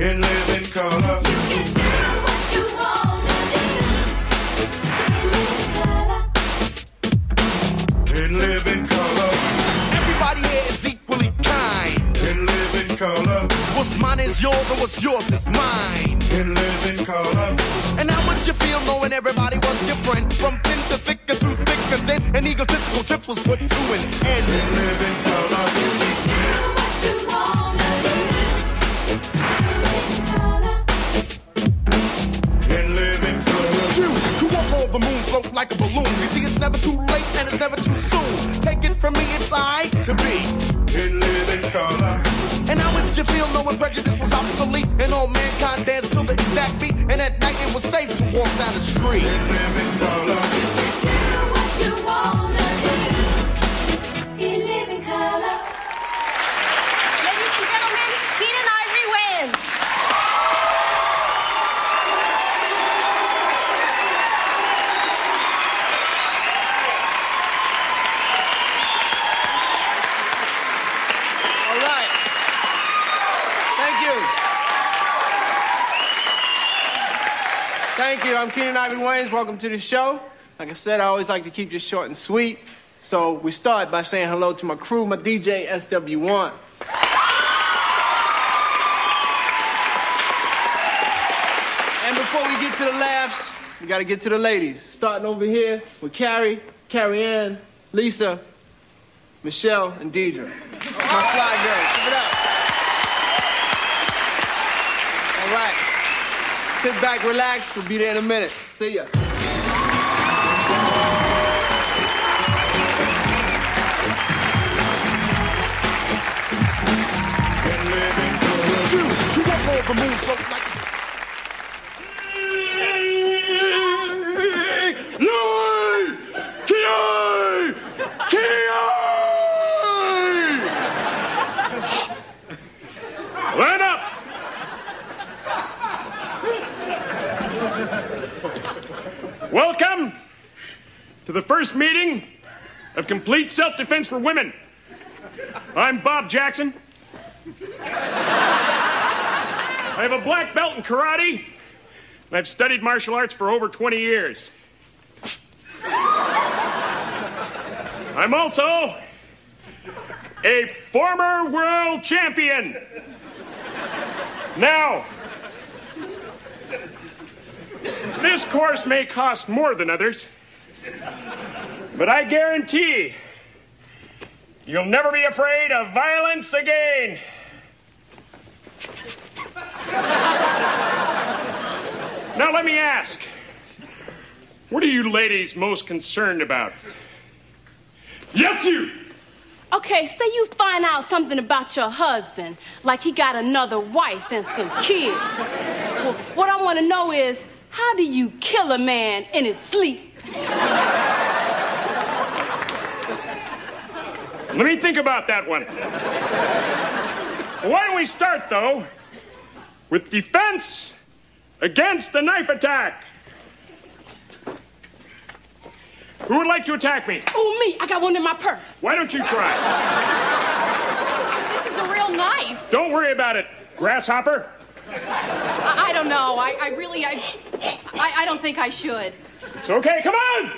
In living color. You can do what you want to do. In living color. Everybody here is equally kind. In living color. What's mine is yours and what's yours is mine. In living color. And how would you feel knowing everybody was your friend? From thin to thick and through thick and thin, and egotistical trips was put to an And how would you feel knowing prejudice was obsolete and all mankind danced to the exact beat? And at night it was safe to walk down the street. Thank you. I'm Keenen Ivory Wayans. Welcome to the show. Like I said, I always like to keep this short and sweet. So we start by saying hello to my crew, my DJ SW1. And before we get to the laughs, we got to get to the ladies. Starting over here with Carrie, Carrie Ann, Lisa, Michelle, and Deidre. My fly girls. Give it up. All right. Sit back, relax. We'll be there in a minute. See ya. Float like Louis! Ki! Line up! Welcome meeting of complete self defense for women. I'm Bob Jackson. I have a black belt in karate, and I've studied martial arts for over 20 years. I'm also a former world champion. Now, this course may cost more than others, but I guarantee you'll never be afraid of violence again. Now, let me ask what are you ladies most concerned about? Yes, you! Okay, say you find out something about your husband, like he got another wife and some kids. Well, what I want to know is, how do you kill a man in his sleep? Let me think about that one. Why don't we start, though, with defense against the knife attack? Who would like to attack me? Oh, me, I got one in my purse. Why don't you try? This is a real knife. Don't worry about it, grasshopper. I, I don't know. I, I really, I, I, I don't think I should. It's okay, come on!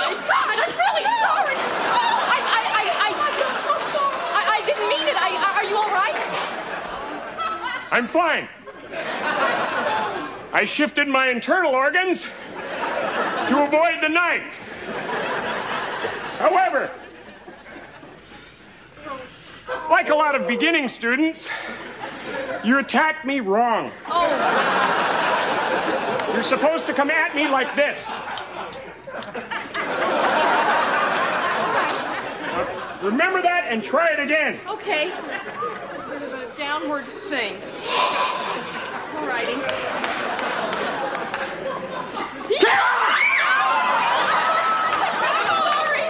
My God! I'm really sorry. I, I, I, I, I, I didn't mean it. Are you all right? I'm fine. I shifted my internal organs to avoid the knife. However, like a lot of beginning students, you attacked me wrong. Oh, You're supposed to come at me like this. Remember that and try it again. okay. Sort of a downward thing. All righty. Sorry.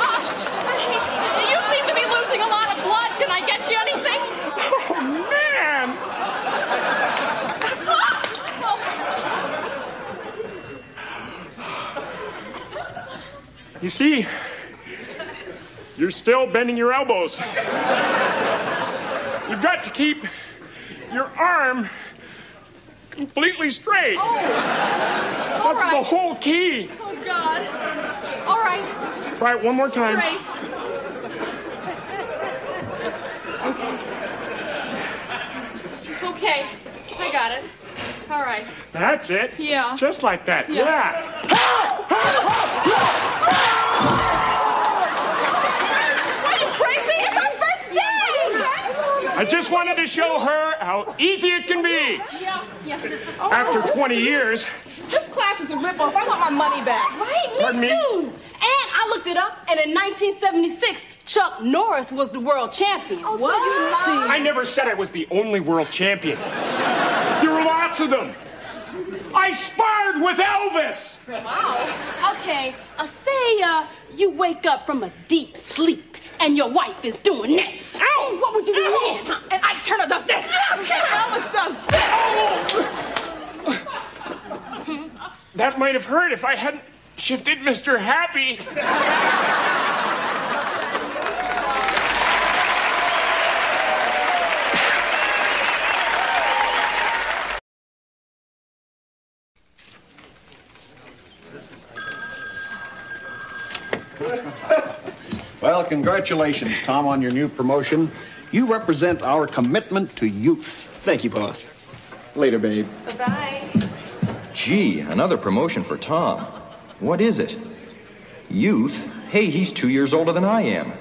Uh, you seem to be losing a lot of blood. Can I get you anything? Oh, man! You see, you're still bending your elbows. You've got to keep your arm completely straight. Oh, all That's the whole key. Oh, God. All right. Try it one more time. Straight. Okay. I got it. All right. That's it. Yeah. Just like that. Yeah. yeah. Are you crazy? It's our first day. I just wanted to show her how easy it can be. Yeah. Yeah. Oh. After 20 years, This class is a ripoff. I want my money back. Right, me Pardon me? too. And I looked it up, and in 1976, Chuck Norris was the world champion. Oh, so you. I never said I was the only world champion. There were lots of them. I sparred with Elvis. Wow. Okay, uh, say uh, you wake up from a deep sleep, and your wife is doing this. Ow! What would you do then? huh? And Ike Turner does this. Elvis does this. That might have hurt if I hadn't shifted Mr. Happy. Well, congratulations, Tom, on your new promotion. You represent our commitment to youth. Thank you, boss. Later, babe. Bye bye. Gee, another promotion for Tom. What is it? Youth? Hey, he's two years older than I am.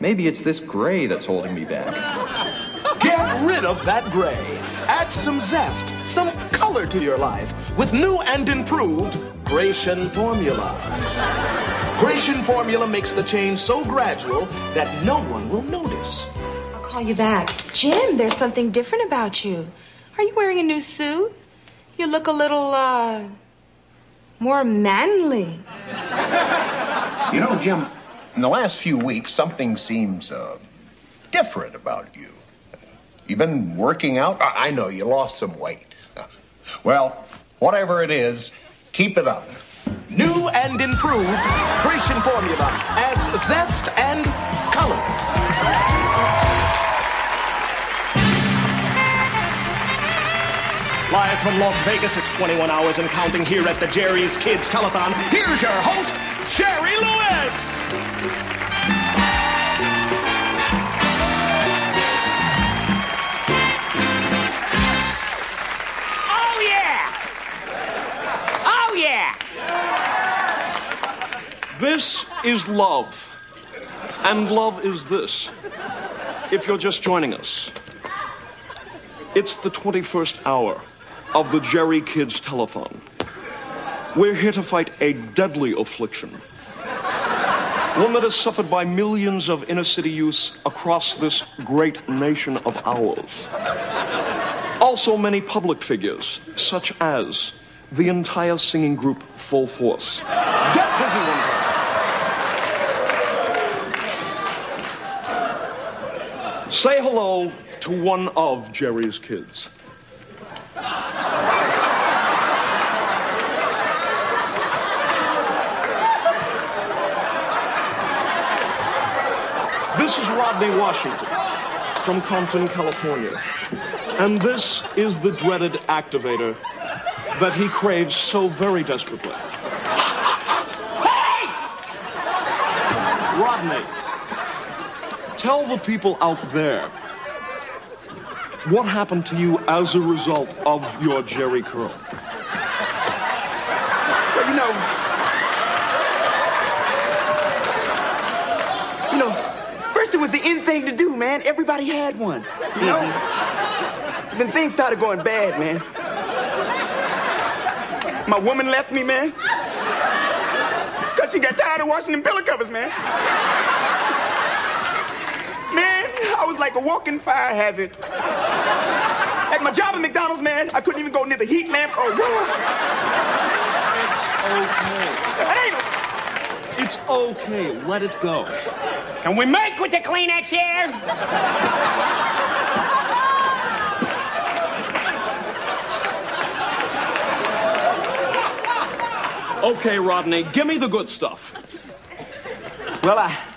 Maybe it's this gray that's holding me back. Get rid of that gray. Add some zest, some color to your life with new and improved Grecian Formula. Grecian Formula makes the change so gradual that no one will notice. I'll call you back. Jim, there's something different about you. Are you wearing a new suit? You look a little, uh, more manly. You know, Jim, in the last few weeks, something seems uh, different about you. You've been working out. I, I know you lost some weight. Well, whatever it is, keep it up. New and improved Grecian Formula adds zest and color. Live from Las Vegas, it's 21 hours and counting here at the Jheri's Kids Telethon. Here's your host, Jerry Lewis. This is love. And love is this. If you're just joining us, it's the 21st hour of the Jheri Kids Telethon. We're here to fight a deadly affliction. One that is suffered by millions of inner city youths across this great nation of ours. Also, many public figures, such as the entire singing group Full Force. Get busy one Say hello to one of Jheri's kids. This is Rodney Washington from Compton, California. And this is the dreaded activator that he craves so very desperately. Hey! Rodney, tell the people out there what happened to you as a result of your Jheri curl. Well, you know, you know, first it was the in thing to do, man. Everybody had one, you know. Mm-hmm. Then things started going bad, man. My woman left me, man, cause she got tired of washing them pillow covers, man. Man, I was like a walking fire hazard. At my job at McDonald's, man, I couldn't even go near the heat lamps or roof. It's okay. It's okay. Let it go. Can we make with the Kleenex here? Okay, Rodney, give me the good stuff. Well, I.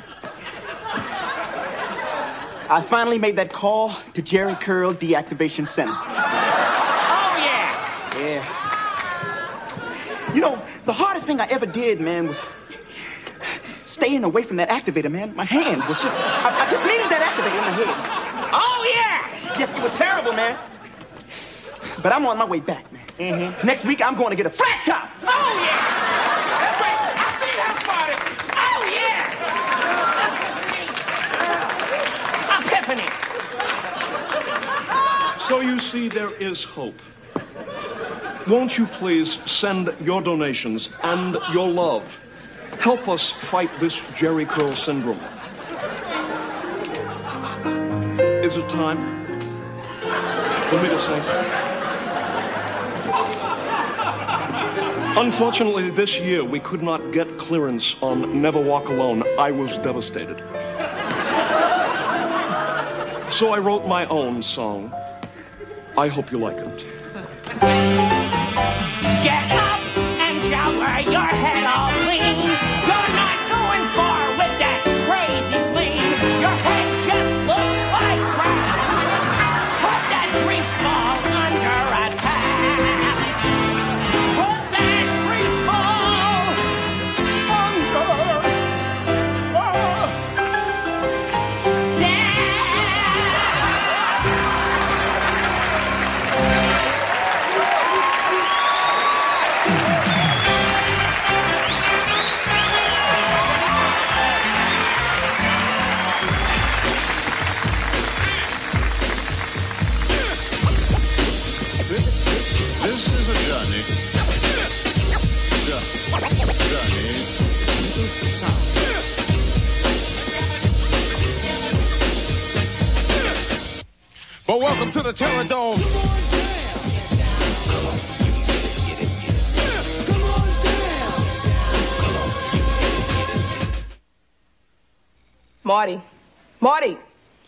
I finally made that call to Jheri Curl Deactivation Center. Oh, yeah. Yeah. You know, the hardest thing I ever did, man, was staying away from that activator, man. My hand was just. I, I just needed that activator in my head. Oh, yeah. Yes, it was terrible, man. But I'm on my way back, man. Mm -hmm. Next week, I'm going to get a flat top. Oh, yeah. That's right. I see that party. Oh, yeah. Epiphany. So you see, there is hope. Won't you please send your donations and your love? Help us fight this Jheri Curl syndrome. Is it time for me to say? Unfortunately, this year we could not get clearance on Never Walk Alone. I was devastated. So I wrote my own song. I hope you like it. welcome to the Terror Dome. Marty, Marty,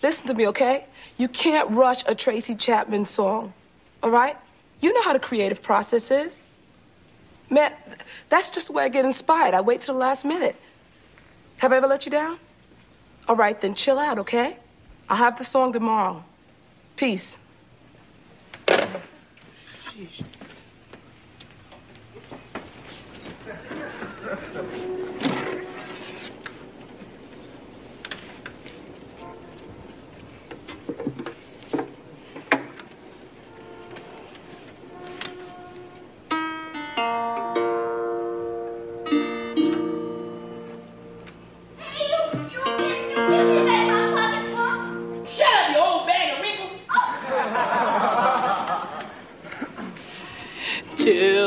listen to me, okay? You can't rush a Tracy Chapman song, all right? You know how the creative process is. Man, that's just the way I get inspired. I wait till the last minute. Have I ever let you down? All right, then chill out, okay? I'll have the song tomorrow. Peace. Shut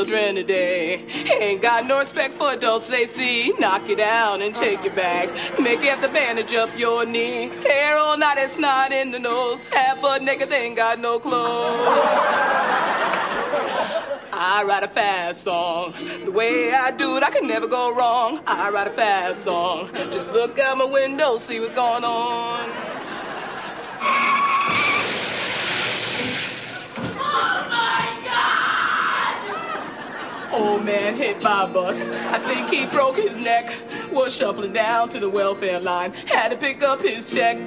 Children today ain't got no respect for adults they see. Knock you down and take you back. Make you have to bandage up your knee. Hair all night and snot in the nose. Half butt naked, they ain't got no clothes. I write a fast song. The way I do it, I can never go wrong. I write a fast song. Just look out my window, see what's going on. Old man hit by a bus. I think he broke his neck. Was shuffling down to the welfare line. Had to pick up his check.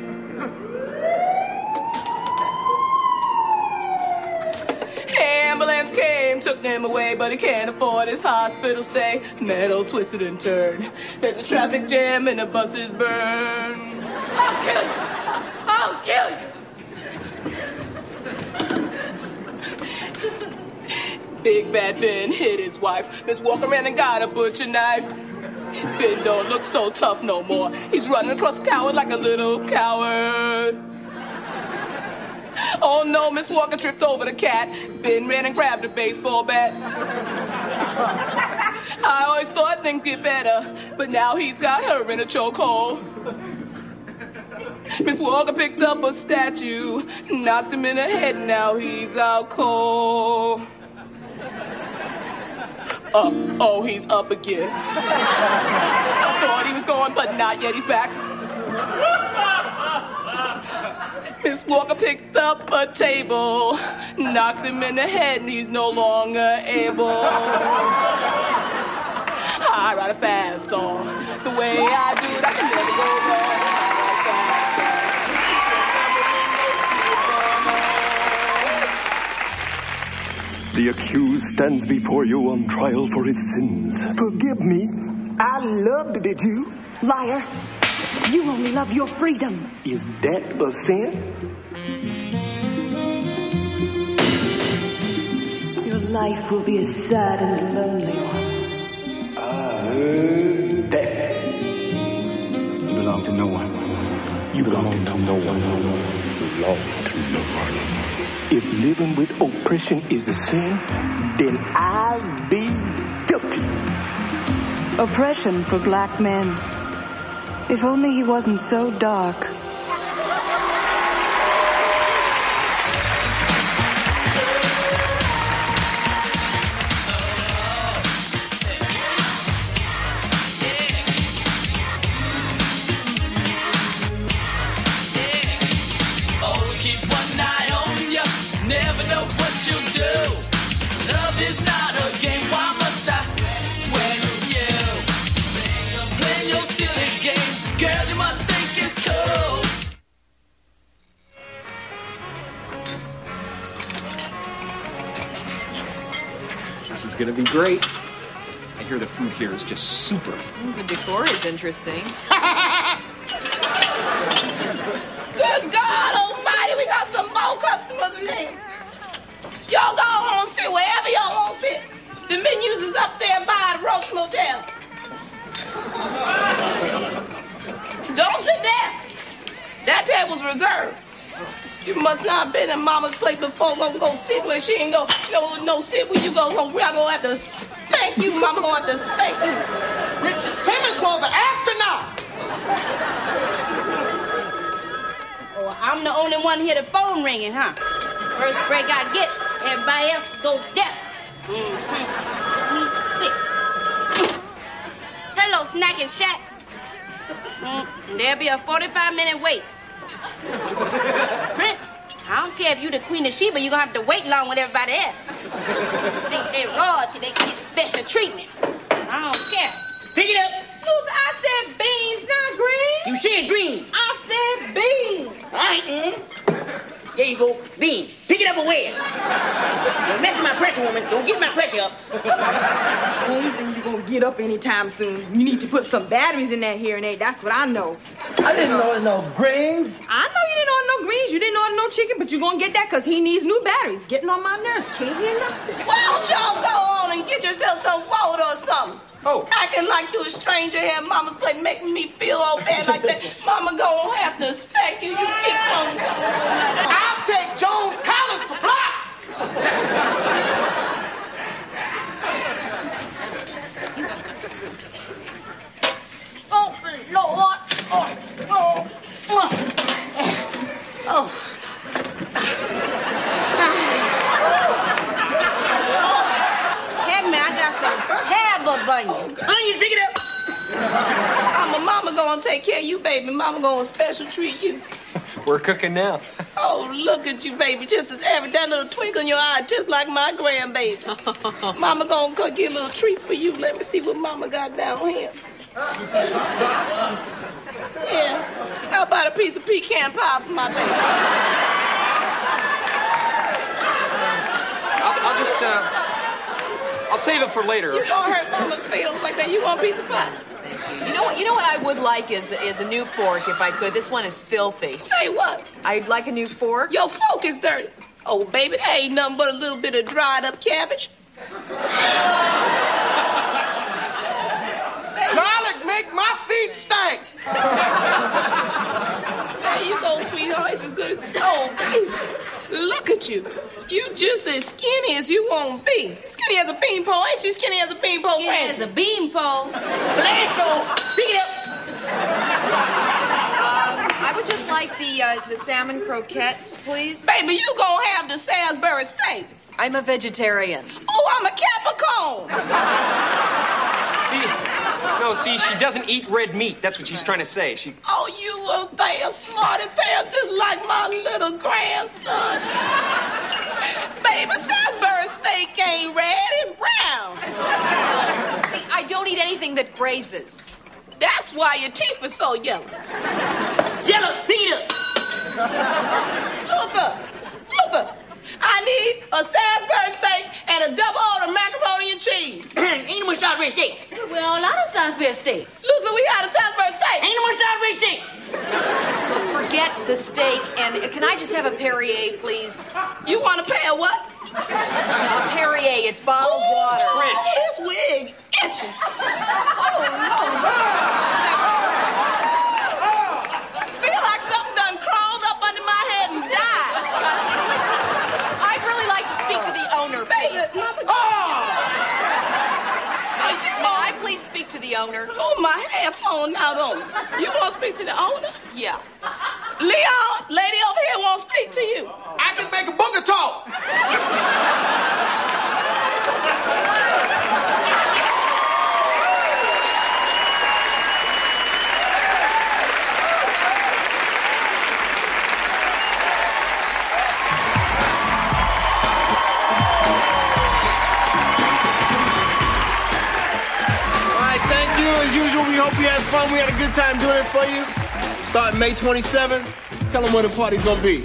Ambulance came, took him away, but he can't afford his hospital stay. Metal twisted and turned. There's a traffic jam and the buses burn. I'll kill you. I'll kill you. Big bad Ben hit his wife. Miss walk around and got a butcher knife. Ben don't look so tough no more. He's running across tower like a little coward. Oh no, Miss Walker tripped over the cat. Ben ran and grabbed a baseball bat. I always thought things get better, but now he's got her in a chokehold. Miss Walker picked up a statue, knocked him in the head, now he's out cold. Up. Oh, he's up again. I thought he was going, but not yet. He's back. Miss Walker picked up a table, knocked him in the head, and he's no longer able. I write a fast song. The way I do I can never go wrong. The accused stands before you on trial for his sins. Forgive me. I loved it, you liar. You only love your freedom. Is that a sin? Your life will be a sad and lonely one. I heard that. You belong to no one. You belong to no, no one. You belong to no one. If living with oppression is a sin, then I'll be guilty. Oppression for black men. If only he wasn't so dark. Great. I hear the food here is just super. The decor is interesting. Good God Almighty, we got some more customers in here. Y'all go on sit wherever y'all want to sit. The menus is up there by the Roach Motel. Don't sit there. That table's reserved. You must not have been in Mama's place before. Gonna go sit where she ain't go. No, no sit where you go. Gonna, I'm gonna have to spank you. Mama gonna have to spank you. Richard Simmons was an astronaut. Oh, I'm the only one here. The phone ringing, huh? First break I get, everybody else go deaf. Mm-hmm. We sit. Hello, Snacking Shack. Mm, there'll be a 45 minute wait. Prince, I don't care if you the Queen of Sheba, you're gonna have to wait long with everybody else. Think they royalty, they get special treatment. I don't care. Pick it up. Look, I said beans, not green. You said green. I said beans. All right, mm. There you go. Beans. Pick it up and wear it. Don't mess with my pressure, woman. Don't get my pressure up. I don't think you're gonna get up anytime soon. You need to put some batteries in that hearing aid. That's what I know. I didn't know it no greens. I know you didn't order no greens. You didn't order no chicken, but you're gonna get that because he needs new batteries. Getting on my nerves. Can't hear nothing. Why don't y'all go on and get yourself some water or something? Oh. Acting like you a stranger here Mama's place, making me feel all bad like that. Mama gonna have to spank you. You keep on. I'll take Joan Collins to block. Oh, Lord. Oh, oh. Oh. Hey, man, I got some terrible bunions. Onion, pick it up. Mama, Mama gonna take care of you, baby. Mama gonna special treat you. We're cooking now. Oh, look at you, baby. Just as ever, that little twinkle in your eye, just like my grandbaby. Mama gonna cook you a little treat for you. Let me see what Mama got down here. Yeah. How about a piece of pecan pie for my baby? I'll, I'll just, uh, I'll save it for later. You gonna hurt Mama's feelings like that? You want a piece of pie? You know what? You know what I would like is is a new fork if I could. This one is filthy. Say what? I'd like a new fork. Your fork is dirty. Oh, baby, that ain't nothing but a little bit of dried up cabbage. Garlic make my feet stink. There you go, sweetheart. It's as good as. Oh, baby. Look at you. You just as skinny as you want to be. Skinny as a beanpole. Ain't you skinny as a beanpole, Skinny Francis? as a beanpole. Bledsoe, pick it up. Um, I would just like the uh, the salmon croquettes, please. Baby, you gonna have the Salisbury steak. I'm a vegetarian. Oh, I'm a Capricorn. See, no, see, she doesn't eat red meat. That's what she's trying to say. She. Oh, you a damn smarty pants, just like my little grandson. Baby, Salisbury steak ain't red, it's brown. See, I don't eat anything that grazes. That's why your teeth are so yellow. Yellow Peter. Luther, Luther, I need a Salisbury steak and a double order macaroni and cheese. Ain't no more Salisbury steak. We all out of Salisbury steak. Look, we got a Salisbury steak. Ain't no more Salisbury steak. Look, forget the steak, and can I just have a Perrier, please? You want a pay a what? No, a Perrier. It's bottled Ooh, water. Oh, this wig itching. Oh, Feel like something done crawled up under my head and died. Disgusting. Listen, I'd really like to speak to the owner, please. May, may I please speak to the owner? Oh, my hair falling out on me. You want to speak to the owner? Yeah. Leon, lady over here won't speak to you. I can make a booger talk. Hope you had fun. We had a good time doing it for you. Starting May 27th. Tell them where the party's gonna be.